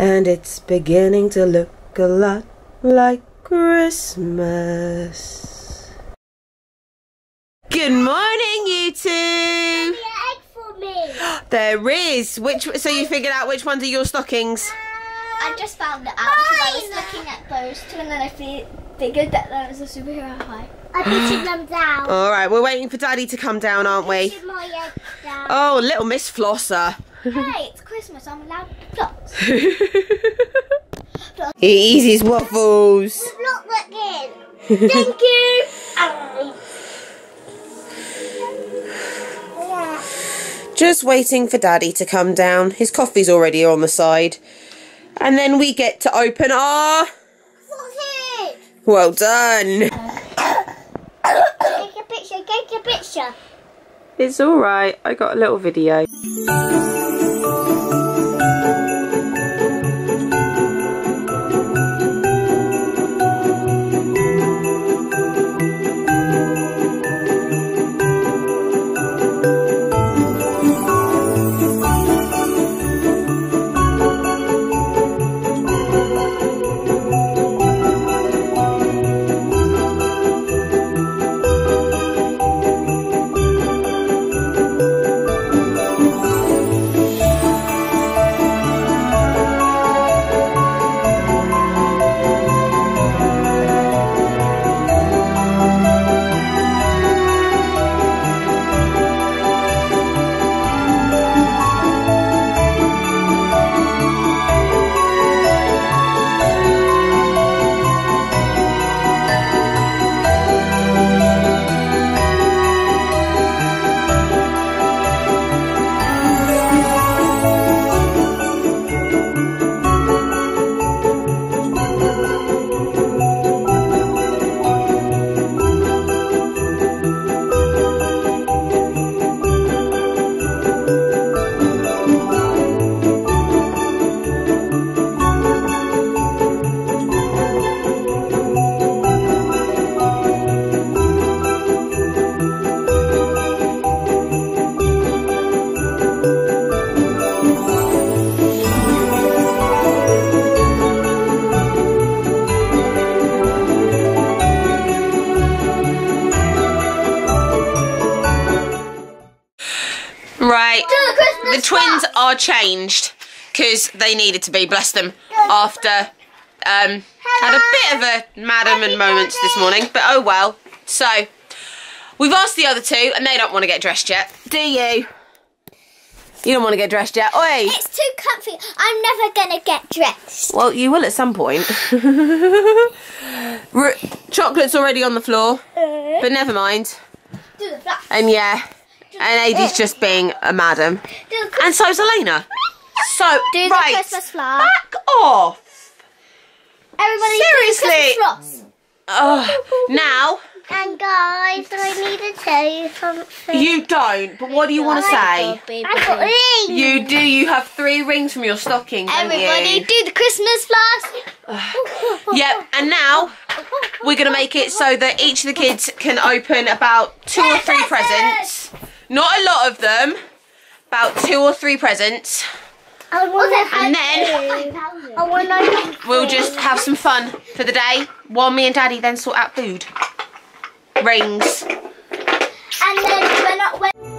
And it's beginning to look a lot like Christmas. Good morning, you two. egg for me. There is. Which? So you figured out which ones are your stockings? I just found it out because I was looking at those two and then I fi- figured that there was a superhero high. I put them down. All right, we're waiting for Daddy to come down, aren't we? My egg down. Oh, little Miss Flosser. Hey, it's Christmas. I'm allowed plots. he eats his waffles. Not looking. Thank you. Just waiting for Daddy to come down. His coffee's already on the side. And then we get to open our... What's it? Well done. Take a picture. Take a picture. It's alright. I got a little video. Changed because they needed to be, bless them, after um, had a bit of a madam and moments this morning, but oh well. So, we've asked the other two and they don't want to get dressed yet. Do you? You don't want to get dressed yet? Oi! It's too comfy. I'm never gonna get dressed. Well, you will at some point. R- chocolate's already on the floor, but never mind. Do the flap. And yeah, and Adi's just being a madam. And Christmas. so's Elena. So, Do the right, Christmas flower. back off. Everybody, Seriously? do the Christmas floss. Now, And guys, I need to tell you something. you don't, but what do you want to say? I got rings. You do, you have three rings from your stocking, don't Everybody, you? do the Christmas floss. Yep, and now we're going to make it so that each of the kids can open about two or three presents. Not a lot of them, about two or three presents. And then I want to. we'll just have some fun for the day while me and Daddy then sort out food. Rings. And then when I, when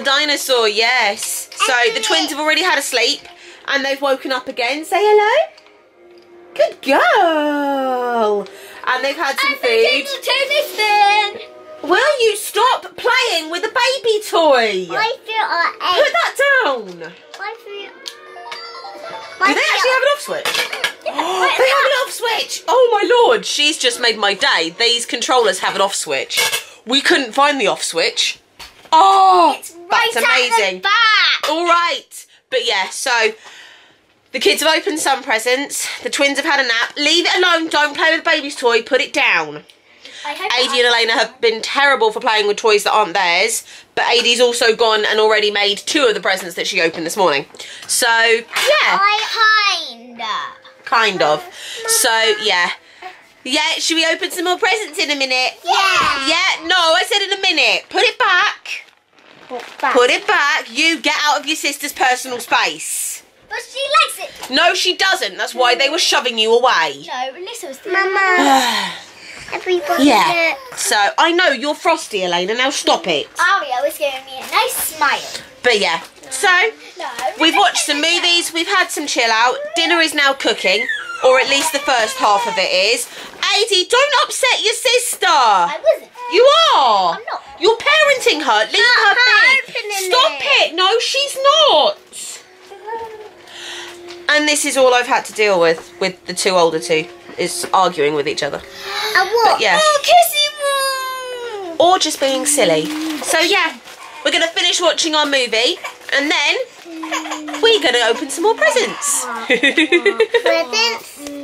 dinosaur, yes. So the twins have already had a sleep and they've woken up again. Say hello. Good girl. And they've had some food. spoon. Will you stop playing with the baby toy? My feet are Put that down. My feet. Do they actually have an off switch? they have an off switch. Oh my lord, she's just made my day. These controllers have an off switch. We couldn't find the off switch. Oh, that's at amazing. All right, but yeah, so the kids have opened some presents. The twins have had a nap. Leave it alone. Don't play with the baby's toy. Put it down. I hope Adi and Elena have been terrible for playing with toys that aren't theirs, but Adi's also gone and already made two of the presents that she opened this morning. So, yeah, I kinda. kind of. So, yeah. Yeah, should we open some more presents in a minute? Yeah. Yeah, no, I said in a minute. Put it back. Put it back. You get out of your sister's personal space. But she likes it. No, she doesn't. That's why they were shoving you away. No, Alyssa was doing Mama. Everybody. yeah. So, I know, you're frosty, Elena. Now stop it. Aria was giving me a nice smile. But yeah. So, We've watched some movies, we've had some chill out. Dinner is now cooking, or at least the first half of it is. Adi, don't upset your sister. I wasn't. You are. I'm not. You're parenting her. Leave Not her be. Stop it. it. No, she's not. And this is all I've had to deal with with the two older two is arguing with each other And what? But yeah. Oh, kissy or just being silly. So yeah, we're gonna finish watching our movie and then we're gonna open some more presents. Presents.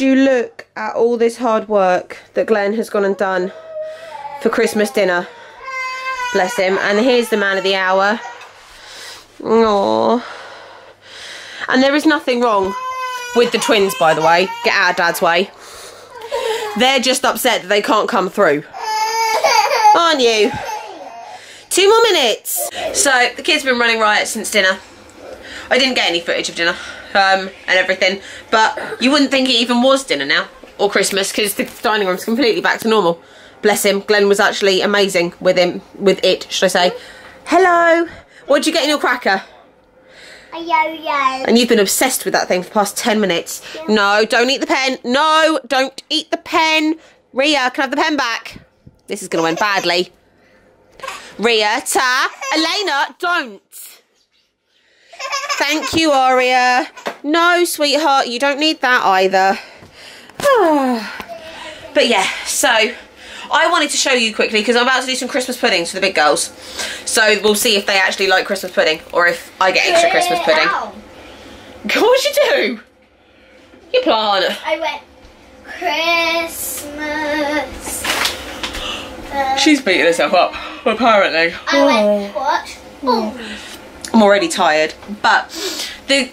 You look at all this hard work that Glenn has gone and done for Christmas dinner? Bless him. And here's the man of the hour. Aww. And there is nothing wrong with the twins, by the way. Get out of Dad's way. They're just upset that they can't come through. Aren't you? Two more minutes. So, the kids have been running riot since dinner. I didn't get any footage of dinner um, and everything, but you wouldn't think it even was dinner now, or Christmas, because the dining room's completely back to normal. Bless him. Glenn was actually amazing with him, with it, should I say. Hello. What did you get in your cracker? A yo-yo. And you've been obsessed with that thing for the past 10 minutes. No, don't eat the pen. No, don't eat the pen. Ria, can I have the pen back? This is going to end badly. Ria, Ta, Elena, don't. Thank you, Aria. No, sweetheart, you don't need that either. but yeah, so I wanted to show you quickly because I'm about to do some Christmas puddings for the big girls. So we'll see if they actually like Christmas pudding or if I get extra Christmas pudding. Ow. What'd you do? You plant. I went Christmas. She's beating herself up, apparently. I went what? Oh. oh. I'm already tired. But the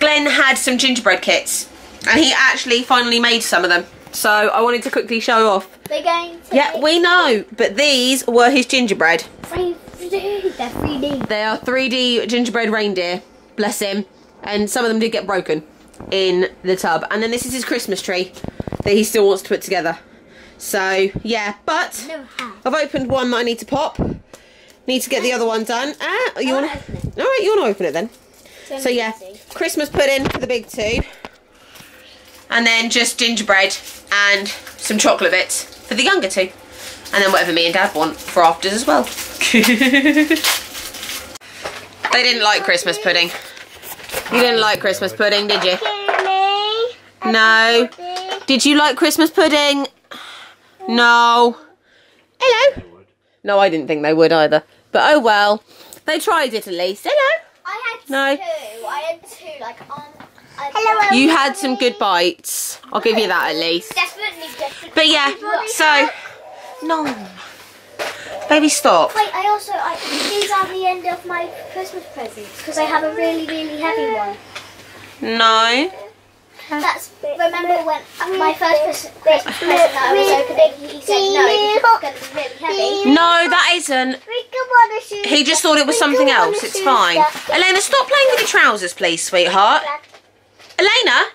Glenn had some gingerbread kits and he actually finally made some of them. So I wanted to quickly show off. They're going to Yeah, we know, but these were his gingerbread. Free, they're 3D. They are 3D gingerbread reindeer, bless him. And some of them did get broken in the tub. And then this is his Christmas tree that he still wants to put together. So, yeah, but I've opened one that I need to pop. Need to get the other one done. Ah, you wanna want to? All right, you want to open it then. So yeah. Christmas pudding for the big two, and then just gingerbread and some chocolate bits for the younger two, and then whatever me and Dad want for afters as well. they didn't like Christmas pudding. You didn't like Christmas pudding, did you? No. Did you like Christmas pudding? No. Hello. No, I didn't think they would either. But oh well. They tried it at least. Hello. I had No. two. I had two, like on. Hello. You had some good bites. I'll give you that at least. Definitely, definitely. But yeah, so no. Baby stop. Wait, I also I, these are the end of my Christmas presents because I have a really really heavy one. No. That's remember when my first Christmas Christmas present that I was opening, he said no, it's going to be really heavy. No, that isn't. He just thought it was something else. It's fine. Elena, stop playing with your trousers, please, sweetheart. Elena,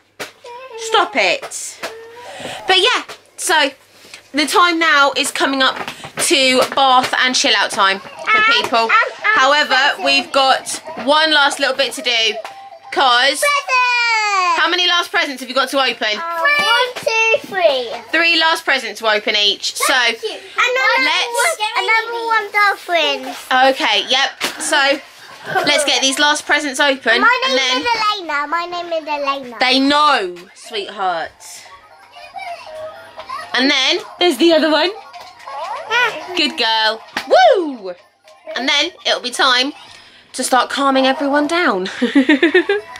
stop it. But yeah, so the time now is coming up to bath and chill out time for people. However, we've got one last little bit to do because how many last presents have you got to open? Uh, one, two, three. Three last presents to open each. So, Another Let's- another one, dolphins. okay, yep. So, let's get these last presents open My and name then is Elena. My name is Elena. they know, sweetheart. And then there's the other one. Good girl. Woo! And then it'll be time to start calming everyone down.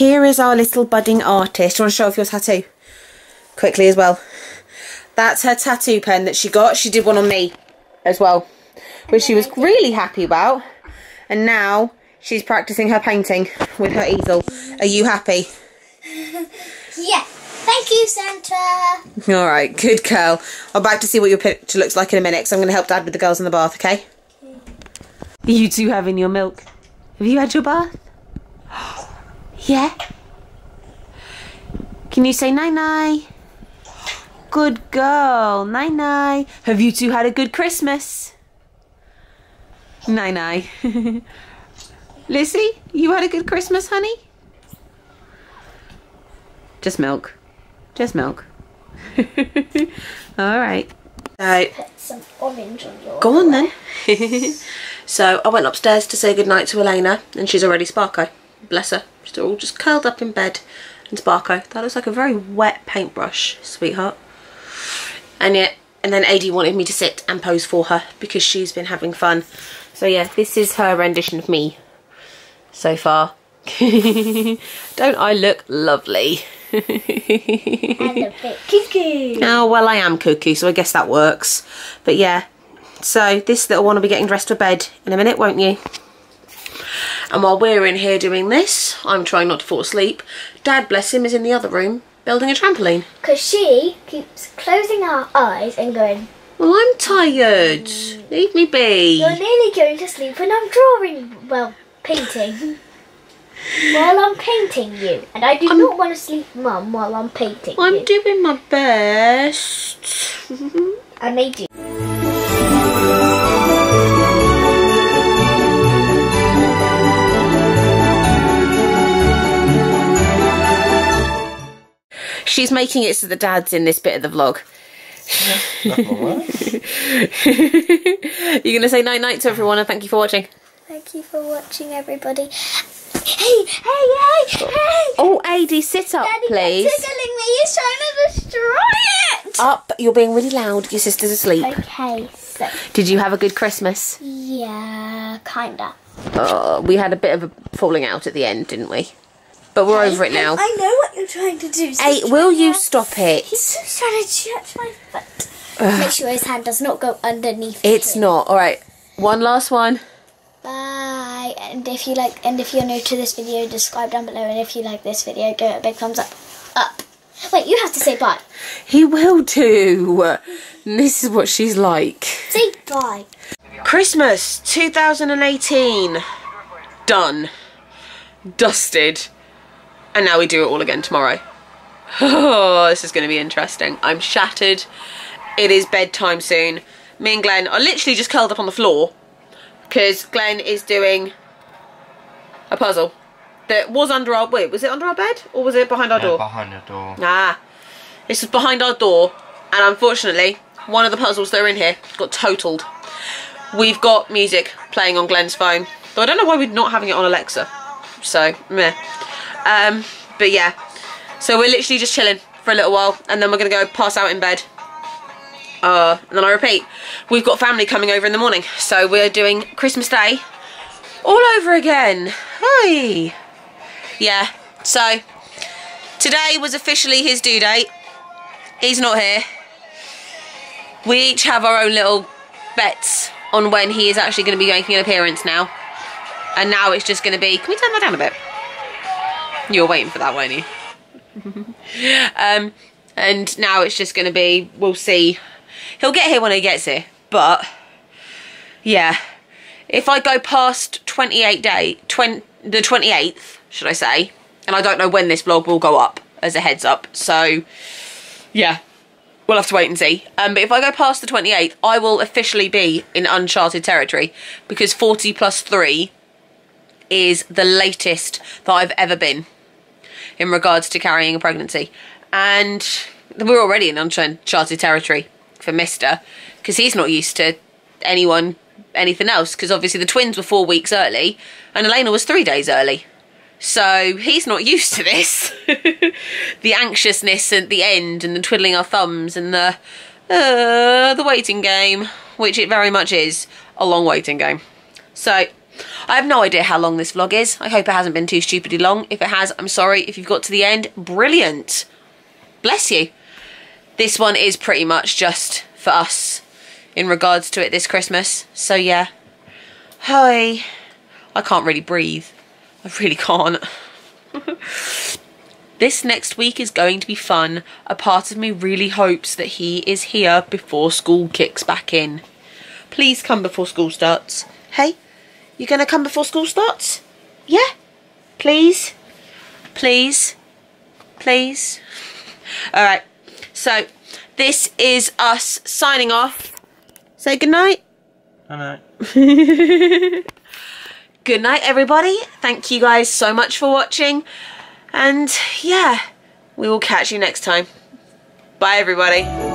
here is our little budding artist. Do you want to show off your tattoo? Quickly as well. That's her tattoo pen that she got. She did one on me as well. Which she was really happy about. And now She's practicing her painting with her easel. Are you happy? Yeah. Thank you, Santa. All right, good girl. I'll back to see what your picture looks like in a minute, so I'm going to help Dad with the girls in the bath, okay? Are you two having your milk? Have you had your bath? yeah? Can you say night-night? Good girl, night-night. Have you two had a good Christmas? Night-night. Lizzie, you had a good Christmas, honey? Just milk. Just milk. All right. So, Put some orange on your. go on then. so I went upstairs to say goodnight to Elena, and she's already Sparko. Bless her. She's all just curled up in bed. And Sparko, that looks like a very wet paintbrush, sweetheart. And yet, and then Adi wanted me to sit and pose for her because she's been having fun. So yeah, this is her rendition of me so far. Don't I look lovely? And a bit cuckoo. Oh, well, I am cookie, so I guess that works. But yeah, so this little one will be getting dressed for bed in a minute, won't you? And while we're in here doing this, I'm trying not to fall asleep. Dad, bless him, is in the other room building a trampoline. Because she keeps closing her eyes and going, Well, I'm tired. Hmm, Leave me be. You're nearly going to sleep when I'm drawing, well, painting. while I'm painting you. And I do not want to sleep, Mum, while I'm painting I'm you. doing my best. I made you. She's making it so the dad's in this bit of the vlog. You're going to say night night to everyone and thank you for watching. Thank you for watching, everybody. Hey, hey, hey, hey! Oh, Adi, sit up, Daddy please. tickling me. He's trying to destroy it. Up, you're being really loud. Your sister's asleep. Okay, so Did you have a good Christmas? yeah, kinda. Uh, we had a bit of a falling out at the end, didn't we? But we're over it now. I know what you're trying to do. Hey, will you to- stop it? He's just trying to touch my foot. Make sure his hand does not go underneath. It's him. not. All right. One last one. Bye. And if you like, and if you're new to this video, subscribe down below. And if you like this video, give it a big thumbs up. Up. Wait, you have to say bye. He will do. This is what she's like. Say bye. Christmas 2018. Done. Dusted. And now we do it all again tomorrow. Oh, this is going to be interesting. I'm shattered. It is bedtime soon. Me and Glenn are literally just curled up on the floor because Glenn is doing a puzzle that was under our wait was it under our bed or was it behind our door? behind your door. Ah, this was behind our door, and unfortunately, one of the puzzles that are in here got totaled. We've got music playing on Glenn's phone, though I don't know why we're not having it on Alexa. So, meh. Um, but yeah, so we're literally just chilling for a little while, and then we're gonna go pass out in bed. Uh, and then I repeat, we've got family coming over in the morning, so we're doing Christmas Day all over again. Hi. Yeah. So Today was officially his due date. He's not here. We each have our own little bets on when he is actually going to be making an appearance now. And now it's just going to be. Can we turn that down a bit? You were waiting for that, weren't you? um, and now it's just going to be. We'll see. He'll get here when he gets here. But yeah, if I go past 28 day, 20, the 28th, should I say, and I don't know when this vlog will go up as a heads up, so yeah, we'll have to wait and see. Um, but if I go past the 28th, I will officially be in uncharted territory because 40 plus 3 is the latest that I've ever been in regards to carrying a pregnancy. And we're already in uncharted territory for Mister because he's not used to anyone anything else because obviously the twins were four weeks early and Elena was three days early. So he's not used to this. the anxiousness at the end and the twiddling our thumbs and the uh, the waiting game, which it very much is a long waiting game. So I have no idea how long this vlog is. I hope it hasn't been too stupidly long. If it has, I'm sorry. If you've got to the end, brilliant. Bless you. This one is pretty much just for us in regards to it this Christmas. So yeah. Hi. I can't really breathe. I really can't. this next week is going to be fun. A part of me really hopes that he is here before school kicks back in. Please come before school starts. Hey, you gonna come before school starts? Yeah? Please? Please? Please? Alright, so this is us signing off. Say goodnight. I know. Good night, everybody. Thank you guys so much for watching. And yeah, we will catch you next time. Bye, everybody.